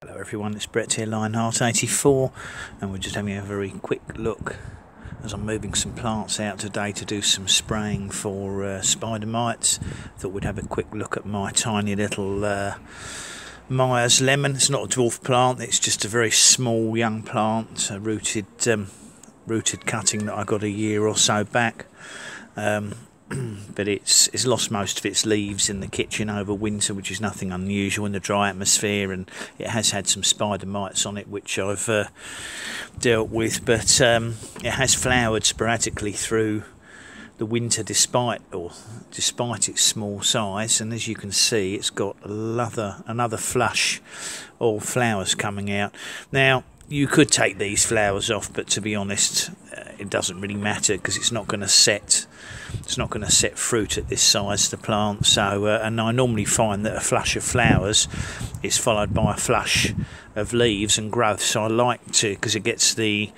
Hello everyone, it's Brett here, Lyonheart84 and we're just having a very quick look as I'm moving some plants out today to do some spraying for uh, spider mites. Thought we'd have a quick look at my tiny little uh, Meyers lemon. It's not a dwarf plant, it's just a very small young plant, a rooted, um, rooted cutting that I got a year or so back. Um, but it's it's lost most of its leaves in the kitchen over winter, which is nothing unusual in the dry atmosphere, and it has had some spider mites on it, which I've uh, dealt with. But um, it has flowered sporadically through the winter, despite or despite its small size, and as you can see, it's got another another flush of flowers coming out now you could take these flowers off, but to be honest, it doesn't really matter because it's not going to set. It's not going to set fruit at this size, the plant. So, uh, and I normally find that a flush of flowers is followed by a flush of leaves and growth. So I like to because it gets the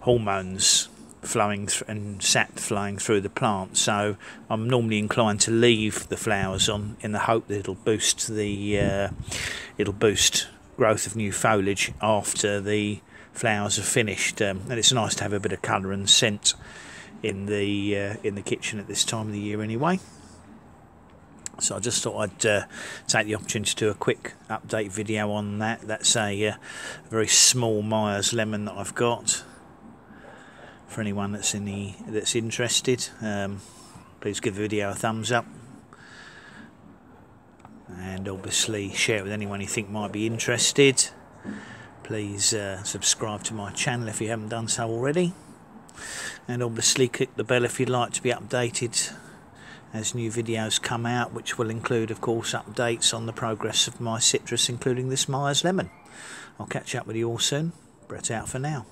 hormones flowing and sap flowing through the plant. So I'm normally inclined to leave the flowers on in the hope that it'll boost the uh, it'll boost growth of new foliage after the flowers are finished. Um, and it's nice to have a bit of colour and scent in the uh, in the kitchen at this time of the year anyway. So I just thought I'd uh, take the opportunity to do a quick update video on that. That's a, uh, very small Meyers lemon that I've got. For anyone that's in the that's interested, um, please give the video a thumbs up and obviously share it with anyone you think might be interested please uh, subscribe to my channel if you haven't done so already. And obviously click the bell if you'd like to be updated as new videos come out which will include of course updates on the progress of my citrus including this Meyers lemon. I'll catch up with you all soon. Brett out for now